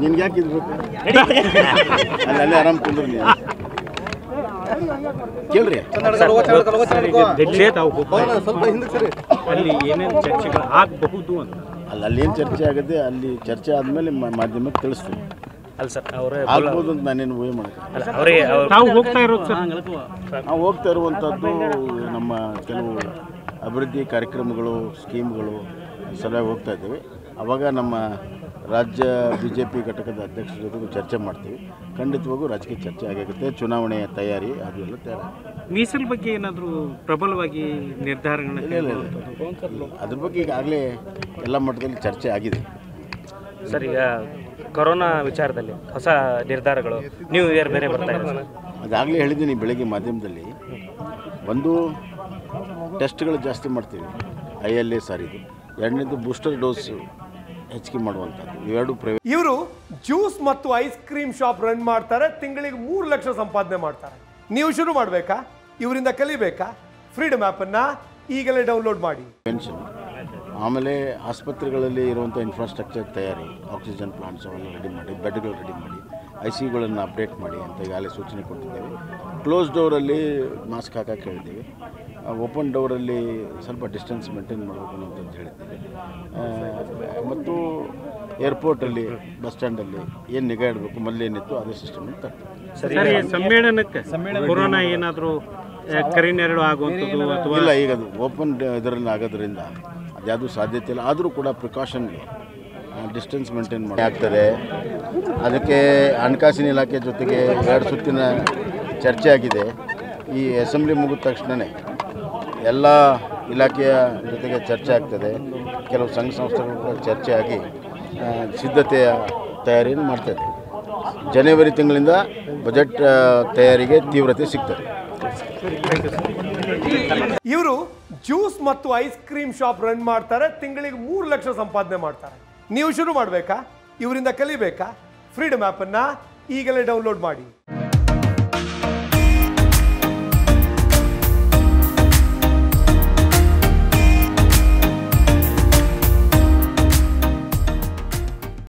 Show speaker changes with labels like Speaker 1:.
Speaker 1: ನಿನ್ಗೆ ಯಾಕೆ ಅಲ್ಲಿ ಅಲ್ಲೇ ಆರಾಮ್ ಕುಂದ್ರು ನೀವು ಕೇಳ್ರಿ.
Speaker 2: ಅಲ್ಲಿ ಏನೇನು ಚರ್ಚೆಗಳು ಆಗಬಹುದು ಅಂತ
Speaker 1: ಅಲ್ಲಿ ಏನು ಚರ್ಚೆ ಆಗುತ್ತೆ? ಅಲ್ಲಿ ಚರ್ಚೆ ಆದಮೇಲೆ ಮಾಧ್ಯಮಕ್ಕೆ ತಿಳಿಸ್ತೀವಿ
Speaker 3: ಅಲ್ಲ ಸರ್ ಅವರೇ
Speaker 1: ಆಗ್ಬೋದು ಅಂತ ನಾನೇನು ಊಹೆ
Speaker 3: ಮಾಡ್ತೀನಿ. ಅವರೇ ಅವ್ರ
Speaker 2: ಹೋಗ್ತಾ ಇರೋದು ಸರ್.
Speaker 1: ನಾವು ಹೋಗ್ತಾ ಇರುವಂಥದ್ದು ನಮ್ಮ ಕೆಲವು ಅಭಿವೃದ್ಧಿ ಕಾರ್ಯಕ್ರಮಗಳು ಸ್ಕೀಮ್ಗಳು ಸಲ ಹೋಗ್ತಾ ಇದ್ದೀವಿ. ಅವಾಗ ನಮ್ಮ ರಾಜ್ಯ ಬಿ ಜೆ ಪಿ ಘಟಕದ ಅಧ್ಯಕ್ಷರ ಜೊತೆಗೂ ಚರ್ಚೆ ಮಾಡ್ತೀವಿ. ಖಂಡಿತವಾಗೂ ರಾಜಕೀಯ ಚರ್ಚೆ ಆಗುತ್ತೆ ಚುನಾವಣೆಯ ತಯಾರಿ ಅದು ಎಲ್ಲ ತಯಾರಿ
Speaker 2: ಮೀಸಲ್ ಬಗ್ಗೆ ಏನಾದರೂ ಪ್ರಬಲವಾಗಿ ನಿರ್ಧಾರಗಳನ್ನ
Speaker 1: ಇಲ್ಲ. ಅದ್ರ ಬಗ್ಗೆ ಈಗಾಗಲೇ ಎಲ್ಲ ಮಟ್ಟದಲ್ಲಿ ಚರ್ಚೆ ಆಗಿದೆ.
Speaker 3: ಸರ್ ಈಗ ಕೊರೋನಾ ವಿಚಾರದಲ್ಲಿ ಹೊಸ ನಿರ್ಧಾರಗಳು ನ್ಯೂ ಇಯರ್ ಬೇರೆ ಬರ್ತಾ ಇದೆ.
Speaker 1: ಅದಾಗಲೇ ಹೇಳಿದ್ದೀನಿ ಬೆಳಗ್ಗೆ ಮಾಧ್ಯಮದಲ್ಲಿ. ಒಂದು ಟೆಸ್ಟ್ಗಳು ಜಾಸ್ತಿ ಮಾಡ್ತೀವಿ. ಐ ಎಲ್ ಎ ಸಾರಿದು ಎರಡನೇದು ಬೂಸ್ಟರ್ ಡೋಸ್. ಹೆಚ್ಚಿಗೆ ಮಾಡುವಂಥದ್ದು. ಇವೆರಡು ಪ್ರೈವೇಟ್
Speaker 4: ಇವರು ಜ್ಯೂಸ್ ಮತ್ತು ಐಸ್ ಕ್ರೀಮ್ ಶಾಪ್ ರನ್ ಮಾಡ್ತಾರೆ ತಿಂಗಳಿಗೆ ಮೂರು ಲಕ್ಷ ಸಂಪಾದನೆ ಮಾಡ್ತಾರೆ. ನೀವು ಶುರು ಮಾಡಬೇಕಾ? ಇವರಿಂದ ಕಲಿಬೇಕಾ? ಫ್ರೀಡಮ್ ಆ್ಯಪನ್ನು ಈಗಲೇ ಡೌನ್ಲೋಡ್ ಮಾಡಿ.
Speaker 1: ಪೆನ್ಷನ್ ಆಮೇಲೆ ಆಸ್ಪತ್ರೆಗಳಲ್ಲಿ ಇರುವಂಥ ಇನ್ಫ್ರಾಸ್ಟ್ರಕ್ಚರ್ ತಯಾರಿ ಆಕ್ಸಿಜನ್ ಪ್ಲಾಂಟ್ಸ್ ಅವೆಲ್ಲ ರೆಡಿ ಮಾಡಿ ಬೆಡ್ಗಳು ರೆಡಿ ಮಾಡಿ. ಐ ಸಿ ಯುಗಳನ್ನು ಅಪ್ಡೇಟ್ ಮಾಡಿ ಅಂತ ಈಗಾಗಲೇ ಸೂಚನೆ ಕೊಟ್ಟಿದ್ದೇವೆ. ಕ್ಲೋಸ್ ಡೋರಲ್ಲಿ ಮಾಸ್ಕ್ ಹಾಕಕ್ಕೆ ಹೇಳಿದ್ದೀವಿ. ಓಪನ್ ಡೋರಲ್ಲಿ ಸ್ವಲ್ಪ ಡಿಸ್ಟೆನ್ಸ್ ಮೇಂಟೈನ್ ಮಾಡಬೇಕು ಅನ್ನೋದಂತ ಹೇಳಿದ್ದೀವಿ. ಮತ್ತು ಏರ್ಪೋರ್ಟಲ್ಲಿ ಬಸ್ ಸ್ಟ್ಯಾಂಡಲ್ಲಿ ಏನು ನಿಗಾ ಇಡಬೇಕು ಮೊದಲೇನಿತ್ತು ಅದೇ ಸಿಸ್ಟಮ್
Speaker 3: ಸರ್
Speaker 2: ಸರ್ ಸಮ್ಮೇಳನಕ್ಕೆ ಕೊರೋನಾ ಏನಾದರೂ ಕರಿನೆರಳು ಆಗುವಂಥದ್ದು ಅಥವಾ
Speaker 1: ಇಲ್ಲ ಈಗ ಅದು ಓಪನ್ ಇದರಲ್ಲಿ ಆಗೋದ್ರಿಂದ ಅದ್ಯಾವುದು ಸಾಧ್ಯತೆ ಇಲ್ಲ. ಆದರೂ ಕೂಡ ಪ್ರಿಕಾಷನ್ಗೆ ಡಿಸ್ಟೆನ್ಸ್ ಮೇಂಟೈನ್ ಮಾಡಿ ಆಗ್ತದೆ ಅದಕ್ಕೆ ಹಣಕಾಸಿನ ಇಲಾಖೆ ಜೊತೆಗೆ ಎರಡು ಸುತ್ತಿನ ಚರ್ಚೆ ಆಗಿದೆ. ಈ ಅಸೆಂಬ್ಲಿ ಮುಗಿದ ತಕ್ಷಣವೇ ಎಲ್ಲ ಇಲಾಖೆಯ ಜೊತೆಗೆ ಚರ್ಚೆ ಆಗ್ತದೆ. ಕೆಲವು ಸಂಘ ಸಂಸ್ಥೆಗಳು ಕೂಡ ಚರ್ಚೆ ಆಗಿ ಸಿದ್ಧತೆಯ ತಯಾರಿಯನ್ನು ಮಾಡ್ತದೆ ಜನವರಿ ತಿಂಗಳಿಂದ ಬಜೆಟ್ ತಯಾರಿಗೆ ತೀವ್ರತೆ ಸಿಗ್ತದೆ.
Speaker 4: ಇವರು ಜ್ಯೂಸ್ ಮತ್ತು ಐಸ್ ಕ್ರೀಮ್ ಶಾಪ್ ರನ್ ಮಾಡ್ತಾರೆ ತಿಂಗಳಿಗೆ ಮೂರು ಲಕ್ಷ ಸಂಪಾದನೆ ಮಾಡ್ತಾರೆ. ನೀವು ಶುರು ಮಾಡಬೇಕಾ? ಇವರಿಂದ ಕಲಿಬೇಕಾ? ಫ್ರೀಡಮ್ ಆ್ಯಪನ್ನು ಈಗಲೇ ಡೌನ್ಲೋಡ್ ಮಾಡಿ.